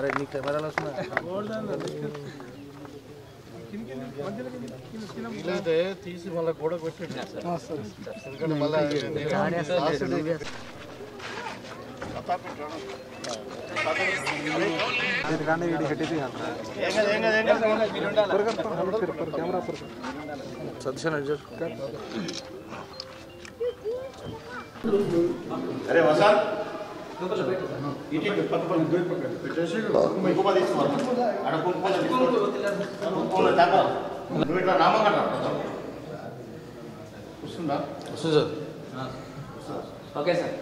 అరే నీ కెమెరాలు వస్తున్నాయి వీలైతే తీసి మళ్ళీ గోడ పెట్టండి ఎందుకంటే మళ్ళీ అరే వసాద్ ఇటు ఇటు పక్క పక్క పెట్టేసి కుంకుమ నువ్వు ఇట్లా నామం కట్ట వస్తుందా వస్తుంది సార్. ఓకే సార్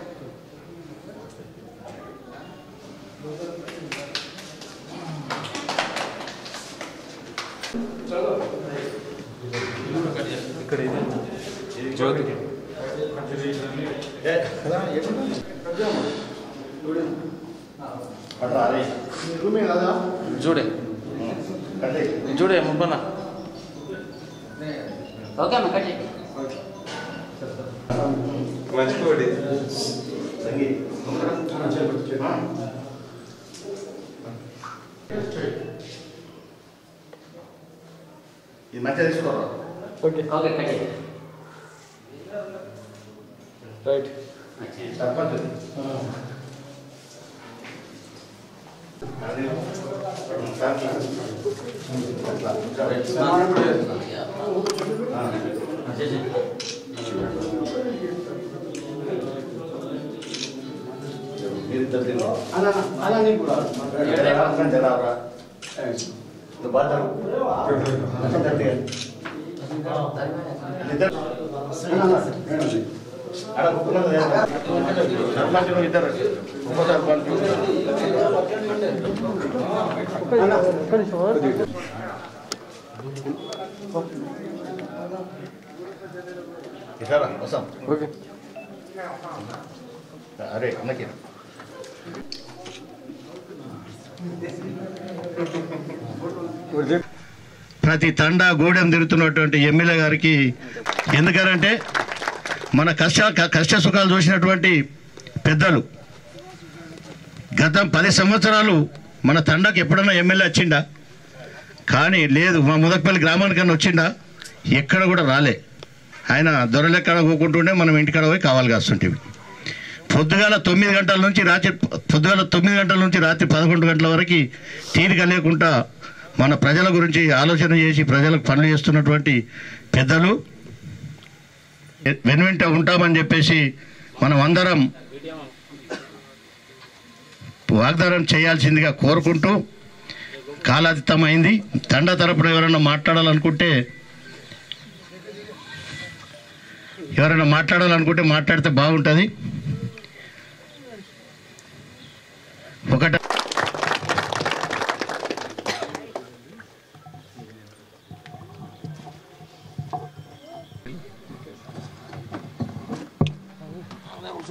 జ్యోతి పట్రా అరే రూమే కదా చూడే చూడే ముప్పన్న ఓకే అమ్మ కట్ మర్చిపోడి ఇది మంచిగా తీసుకోరా? Okay okay cut right. Sarpanch. అది మీరిద్దరు ఇద్దరు ఉప అరే అన్నకి ప్రతి తండా గూడెం తిరుగుతున్నటువంటి ఎమ్మెల్యే గారికి ఎందుకనంటే మన కష్ట కష్ట సుఖాలు చూసినటువంటి పెద్దలు గత పది సంవత్సరాలు మన తండకు ఎప్పుడన్నా ఎమ్మెల్యే వచ్చిండా? కానీ లేదు మా ముదక్పల్లి గ్రామానికన్నా వచ్చిండా? ఎక్కడ కూడా రాలే. ఆయన దొరలెక్కడ పోకుంటుండే మనం ఇంటికాడ పోయి కావాలి కాస్తుంటేవి. పొద్దుగాల తొమ్మిది గంటల నుంచి రాత్రి పొద్దుగాల తొమ్మిది గంటల నుంచి రాత్రి పదకొండు గంటల వరకు తీరిక లేకుండా మన ప్రజల గురించి ఆలోచన చేసి ప్రజలకు పనులు చేస్తున్నటువంటి పెద్దలు వెనువెంట ఉంటామని చెప్పేసి మనం అందరం వాగ్దానం చేయాల్సిందిగా కోరుకుంటూ కాలాతీతమైంది. తండ తరపున ఎవరైనా మాట్లాడాలనుకుంటే ఎవరైనా మాట్లాడాలనుకుంటే మాట్లాడితే బాగుంటుంది. ఒకట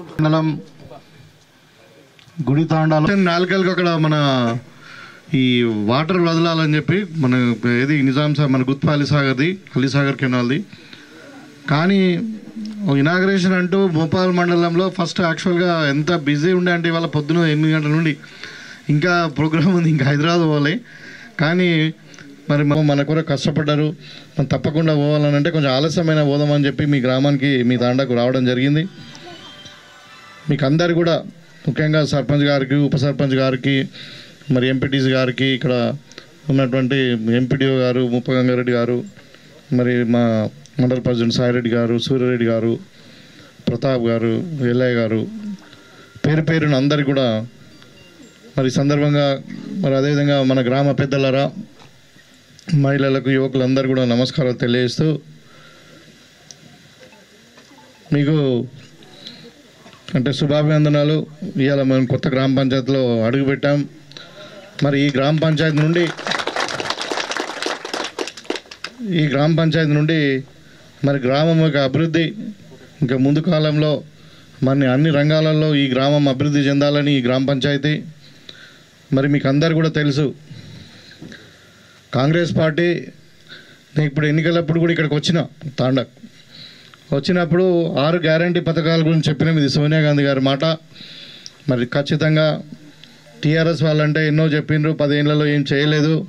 మండలం గుడి తాండాలో నాలుగేళ్ళకి అక్కడ మన ఈ వాటర్ వదలాలని చెప్పి మన ఏది నిజాం సాగర్ మన గుత్ప అలీసాగర్ది అలీసాగర్ కెనాల్ది. కానీ ఇనాగ్రేషన్ అంటూ భోపాల్ మండలంలో ఫస్ట్ యాక్చువల్గా ఎంత బిజీ ఉండే అంటే ఇవాళ పొద్దున ఎనిమిది గంటల నుండి. ఇంకా ప్రోగ్రామ్ ఉంది ఇంకా హైదరాబాద్ పోవాలి. కానీ మరి మన కూడా కష్టపడ్డారు మనం తప్పకుండా పోవాలని అంటే కొంచెం ఆలస్యమైన పోదామని చెప్పి మీ గ్రామానికి మీ తాండాకు రావడం జరిగింది. మీకు అందరు కూడా ముఖ్యంగా సర్పంచ్ గారికి ఉప సర్పంచ్ గారికి మరి ఎంపీటీసీ గారికి ఇక్కడ ఉన్నటువంటి ఎంపీడీఓ గారు ముప్పగంగారెడ్డి గారు మరి మా మండల ప్రెసిడెంట్ సాయిరెడ్డి గారు సూర్యారెడ్డి గారు ప్రతాప్ గారు ఎల్లయ్య గారు పేరు పేరున అందరికి కూడా మరి సందర్భంగా మరి అదేవిధంగా మన గ్రామ పెద్దలరా మహిళలకు యువకులందరూ కూడా నమస్కారాలు తెలియజేస్తూ మీకు అంటే శుభాభివందనాలు ఇవాళ మనం కొత్త గ్రామ పంచాయతీలో అడుగుపెట్టాం మరి ఈ గ్రామ పంచాయతీ నుండి ఈ గ్రామ పంచాయతీ నుండి మరి గ్రామం యొక్క అభివృద్ధి ఇంకా ముందు కాలంలో మరి అన్ని రంగాలలో ఈ గ్రామం అభివృద్ధి చెందాలని ఈ గ్రామ పంచాయతీ. మరి మీకు అందరు కూడా తెలుసు. కాంగ్రెస్ పార్టీ నేను ఇప్పుడు ఎన్నికలప్పుడు కూడా ఇక్కడికి వచ్చిన తాండక్. వచ్చినప్పుడు ఆరు గ్యారంటీ పథకాల గురించి చెప్పినాం ఇది సోనియా గాంధీ గారి మాట. మరి ఖచ్చితంగా టీఆర్ఎస్ వాళ్ళంటే ఎన్నో చెప్పిండ్రు పదేళ్ళలో ఏం చేయలేదు.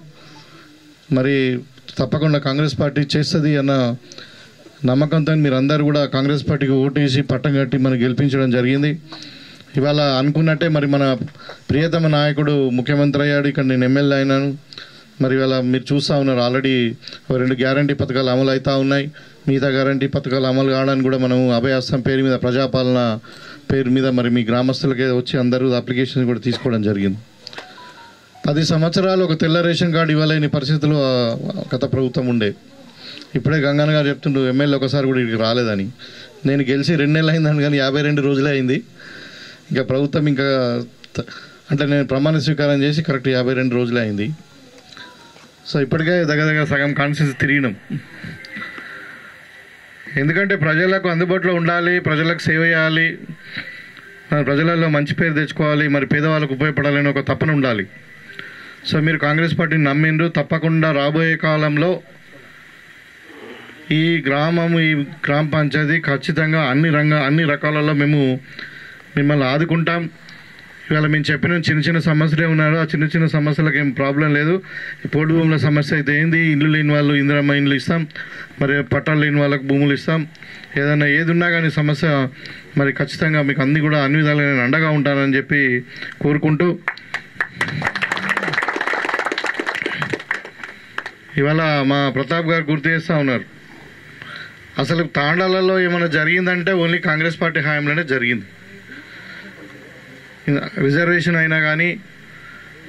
మరి తప్పకుండా కాంగ్రెస్ పార్టీ చేస్తుంది అన్న నమ్మకంతో మీరందరూ కూడా కాంగ్రెస్ పార్టీకి ఓటేసి పట్టం కట్టి మనం గెలిపించడం జరిగింది. ఇవాళ అనుకున్నట్టే మరి మన ప్రియతమ నాయకుడు ముఖ్యమంత్రి అయ్యాడు ఇక్కడ నేను ఎమ్మెల్యే అయినాను. మరి ఇవాళ మీరు చూస్తూ ఉన్నారు ఆల్రెడీ ఓ రెండు గ్యారంటీ పథకాలు అమలు అవుతూ ఉన్నాయి. మిగతా గ్యారంటీ పథకాలు అమలు కావడానికి కూడా మనం అభయాస్తం పేరు మీద ప్రజాపాలన పేరు మీద మరి మీ గ్రామస్తులకే వచ్చి అందరూ అప్లికేషన్ కూడా తీసుకోవడం జరిగింది. పది సంవత్సరాలు ఒక తెల్ల రేషన్ కార్డు ఇవ్వలేని పరిస్థితులు గత ప్రభుత్వం ఉండే. ఇప్పుడే గంగన్న గారు చెప్తుండ్రు ఎమ్మెల్యే ఒకసారి కూడా ఇక్కడికి రాలేదని. నేను గెలిచి రెండు నెలలు అయిందని కానీ యాభై రెండు రోజులే అయింది. ఇంకా ప్రభుత్వం ఇంకా అంటే నేను ప్రమాణ స్వీకారం చేసి కరెక్ట్ యాభై రెండు రోజులే అయింది. సో ఇప్పటికే దగ్గర దగ్గర సగం కాన్షియస్ తిరిగినాం. ఎందుకంటే ప్రజలకు అందుబాటులో ఉండాలి ప్రజలకు సేవ చేయాలి ప్రజలలో మంచి పేరు తెచ్చుకోవాలి మరి పేదవాళ్ళకు ఉపయోగపడాలని ఒక తపన ఉండాలి. సో మీరు కాంగ్రెస్ పార్టీని నమ్మిండ్రు తప్పకుండా రాబోయే కాలంలో ఈ గ్రామం ఈ గ్రామ పంచాయతీ ఖచ్చితంగా అన్ని రంగ అన్ని రకాలలో మేము మిమ్మల్ని ఆదుకుంటాం. ఇవాళ మేము చెప్పిన చిన్న చిన్న సమస్యలే ఉన్నారు ఆ చిన్న చిన్న సమస్యలకు ఏం ప్రాబ్లం లేదు. పోటీ భూముల సమస్య అయితే ఏంది? ఇల్లు లేని వాళ్ళు ఇందిరమ్మ ఇండ్లు ఇస్తాం. మరి పట్టాలు లేని వాళ్ళకు భూములు ఇస్తాం. ఏదైనా ఏది ఉన్నా కానీ సమస్య మరి ఖచ్చితంగా మీకు అన్ని కూడా అన్ని విధాలుగా నేను అండగా ఉంటానని చెప్పి కోరుకుంటూ ఇవాళ మా ప్రతాప్ గారు గుర్తు చేస్తూ ఉన్నారు. అసలు తాండాలలో ఏమైనా జరిగిందంటే ఓన్లీ కాంగ్రెస్ పార్టీ హయాంలోనే జరిగింది. రిజర్వేషన్ అయినా కానీ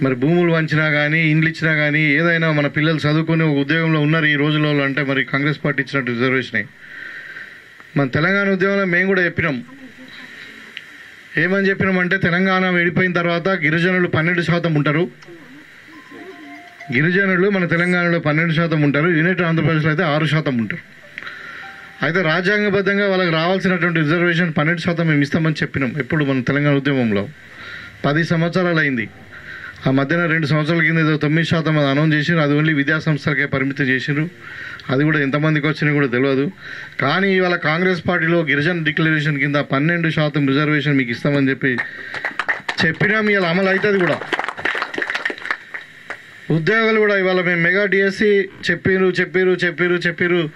మరి భూములు వంచినా కానీ ఇండ్లు ఇచ్చినా కానీ ఏదైనా మన పిల్లలు చదువుకుని ఒక ఉద్యోగంలో ఉన్నారు ఈ రోజులలో అంటే మరి కాంగ్రెస్ పార్టీ ఇచ్చినట్టు రిజర్వేషన్ మన తెలంగాణ ఉద్యమంలో మేము కూడా చెప్పినాం. ఏమని చెప్పినామంటే తెలంగాణ విడిపోయిన తర్వాత గిరిజనులు పన్నెండు శాతం ఉంటారు. గిరిజనులు మన తెలంగాణలో పన్నెండు శాతం ఉంటారు. యునైటెడ్ ఆంధ్రప్రదేశ్లో అయితే ఆరు శాతం ఉంటారు. అయితే రాజ్యాంగబద్ధంగా వాళ్ళకి రావాల్సినటువంటి రిజర్వేషన్ పన్నెండు శాతం మేము ఇస్తామని చెప్పినాం ఎప్పుడు మన తెలంగాణ ఉద్యమంలో. పది సంవత్సరాలు అయింది ఆ మధ్యన రెండు సంవత్సరాల కింద ఏదో తొమ్మిది శాతం అది అనౌన్స్ చేసిండ్రు అది ఓన్లీ విద్యా సంస్థలకే పరిమితం చేసిండ్రు అది కూడా ఎంతమందికి వచ్చినా కూడా తెలియదు. కానీ ఇవాళ కాంగ్రెస్ పార్టీలో గిరిజన డిక్లరేషన్ కింద పన్నెండు శాతం రిజర్వేషన్ మీకు ఇస్తామని చెప్పి చెప్పినాం ఇవాళ అమలు అవుతుంది కూడా. ఉద్యోగాలు కూడా ఇవాళ మేము మెగా డిఎస్సి చెప్పిరు చెప్పిర్రు చెప్పిర్రు చెప్పిర్రు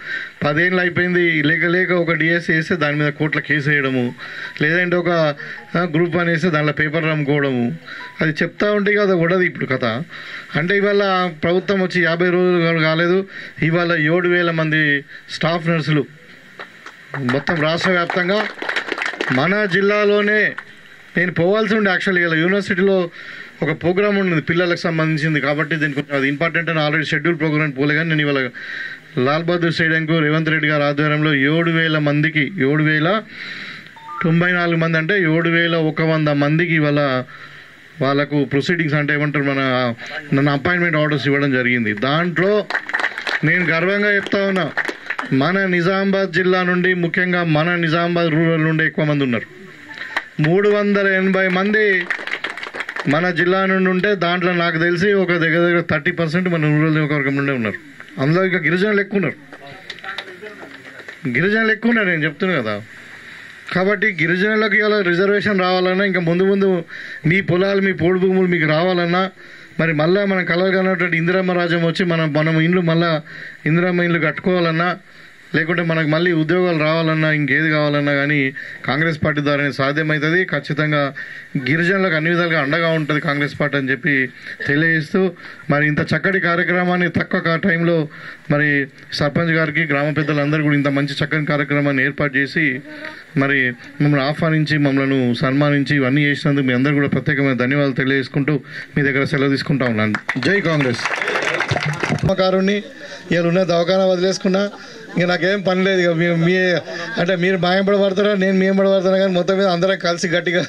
పదేళ్ళు అయిపోయింది. లేక లేక ఒక డిఎస్సి వేస్తే దాని మీద కోట్ల కేసు వేయడము. లేదంటే ఒక గ్రూప్ అని వేస్తే దాంట్లో పేపర్ అమ్ముకోవడము. అది చెప్తా ఉంటే కదా ఉండదు ఇప్పుడు కథ. అంటే ఇవాళ ప్రభుత్వం వచ్చి యాభై రోజులు కాలేదు. ఇవాళ ఏడు వేల మంది స్టాఫ్ నర్సులు. మొత్తం రాష్ట్ర వ్యాప్తంగా మన జిల్లాలోనే నేను పోవాల్సి ఉండే యాక్చువల్లీ యూనివర్సిటీలో ఒక ప్రోగ్రామ్ ఉంది పిల్లలకు సంబంధించింది కాబట్టి దీనికి అది ఇంపార్టెంట్ అని ఆల్రెడీ షెడ్యూల్ ప్రోగ్రామ్ పోలే కానీ నేను ఇవాళ లాల్ బహదూర్ స్టేడియంకు రేవంత్ రెడ్డి గారి ఆధ్వర్యంలో ఏడు వేల మందికి ఏడు వేల తొంభై నాలుగు మంది అంటే ఏడు వేల ఒక వంద మందికి ఇవాళ వాళ్ళకు ప్రొసీడింగ్స్ అంటే ఏమంటారు మన నన్ను అపాయింట్మెంట్ ఆర్డర్స్ ఇవ్వడం జరిగింది. దాంట్లో నేను గర్వంగా చెప్తా ఉన్నా మన నిజామాబాద్ జిల్లా నుండి ముఖ్యంగా మన నిజామాబాద్ రూరల్ నుండి ఎక్కువ మంది ఉన్నారు. మూడు వందల ఎనభై మంది మన జిల్లా నుండి ఉంటే దాంట్లో నాకు తెలిసి ఒక దగ్గర దగ్గర థర్టీ పర్సెంట్ మన రూరల్ నియోజకవర్గం నుండే ఉన్నారు. అందులో ఇంకా గిరిజనులు ఎక్కువ ఉన్నారు. గిరిజనులు ఎక్కువ ఉన్నారు నేను చెప్తున్నా కదా. కాబట్టి గిరిజనులకు ఇలా రిజర్వేషన్ రావాలన్నా ఇంకా ముందు ముందు మీ పొలాలు మీ పోడు భూములు మీకు రావాలన్నా మరి మళ్ళీ మనం కలగనటువంటి ఇందిరమ్మ రాజ్యం వచ్చి మనం మనం ఇండ్లు మళ్ళీ ఇందిరమ్మ ఇండ్లు కట్టుకోవాలన్నా లేకుంటే మనకు మళ్ళీ ఉద్యోగాలు రావాలన్నా ఇంకేది కావాలన్నా కానీ కాంగ్రెస్ పార్టీ ద్వారానే సాధ్యమవుతుంది ఖచ్చితంగా గిరిజనులకు అన్ని విధాలుగా అండగా ఉంటుంది కాంగ్రెస్ పార్టీ అని చెప్పి తెలియజేస్తూ మరి ఇంత చక్కటి కార్యక్రమాన్ని తక్కువ టైంలో మరి సర్పంచ్ గారికి గ్రామ పెద్దలందరూ కూడా ఇంత మంచి చక్కని కార్యక్రమాన్ని ఏర్పాటు చేసి మరి మమ్మల్ని ఆహ్వానించి మమ్మల్ని సన్మానించి ఇవన్నీ చేసినందుకు మీ అందరూ కూడా ప్రత్యేకమైన ధన్యవాదాలు తెలియజేసుకుంటూ మీ దగ్గర సెలవు తీసుకుంటా ఉన్నాను. జై కాంగ్రెస్. కారుణ్ణి ఇవాళ ఉన్న దవాఖానా వదిలేసుకున్నా ఇంకా నాకేం పని లేదు ఇక మీ అంటే మీరు మాయంబడి నేను మేము పడబడతాను కానీ మొత్తం మీద అందరం కలిసి గట్టిగా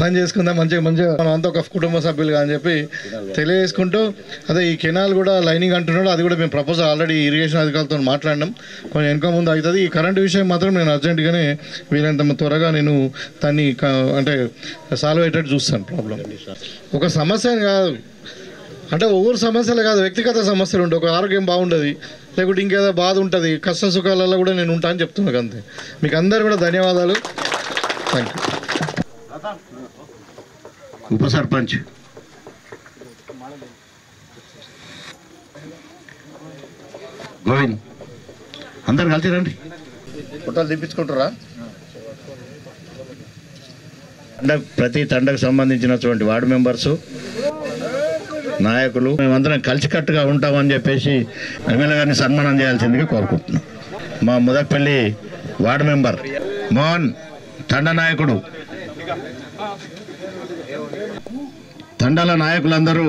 పని చేసుకుందాం మంచిగా మంచిగా మనం అంతా ఒక కుటుంబ సభ్యులుగా అని చెప్పి తెలియజేసుకుంటూ అదే ఈ కెనాల్ కూడా లైనింగ్ అంటున్నాడు అది కూడా మేము ప్రపోజల్ ఆల్రెడీ ఇరిగేషన్ అధికారులతో మాట్లాడినాం. కొంచెం వెనక ముందు అవుతుంది. ఈ కరెంట్ విషయం మాత్రం నేను అర్జెంటుగానే వీలైనంత త్వరగా నేను దాన్ని అంటే సాల్వ్ అయ్యేటట్టు చూస్తాను ప్రాబ్లం ఒక సమస్య కాదు. అంటే ఊరు సమస్యలు కాదు వ్యక్తిగత సమస్యలు ఉంటాయి ఒక ఆరోగ్యం బాగుండదు. లేకుంటే ఇంకేదో బాధ ఉంటుంది. కష్ట సుఖాలలో కూడా నేను ఉంటా అని చెప్తున్నాను అంతే మీకు అందరు కూడా ధన్యవాదాలు. థ్యాంక్ యూ ఉప సర్పంచ్. గోవింద్ అందరు కలిసి రండి. ఫోటోలు తీపించుకుంటారా? తండ ప్రతి తండకు సంబంధించినటువంటి వార్డు మెంబర్సు నాయకులు మేమందరం కలిసికట్టుగా ఉంటామని చెప్పేసి ఎమ్మెల్యే గారిని సన్మానం చేయాల్సిందిగా కోరుకుంటున్నాం. మా ముదక్పల్లి వార్డు మెంబర్ మోహన్ తండ నాయకుడు. తండాల నాయకులందరూ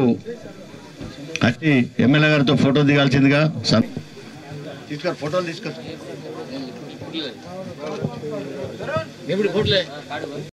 వచ్చి ఎమ్మెల్యే గారితో ఫోటో దిగాల్సిందిగా సన్- తీసుకొని ఫోటోలు తీసుకొని